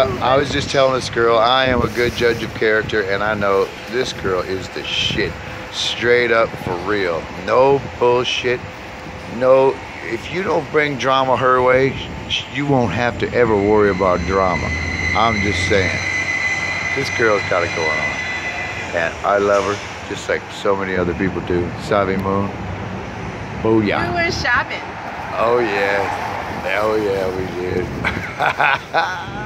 Well, I was just telling this girl I am a good judge of character, and I know this girl is the shit. Straight up for real. No bullshit. No, if you don't bring drama her way, you won't have to ever worry about drama. I'm just saying. This girl's got it going on. And I love her, just like so many other people do. Savy Moon. Oh, Booyah. We were shopping. Oh, yeah. Oh, yeah, we did.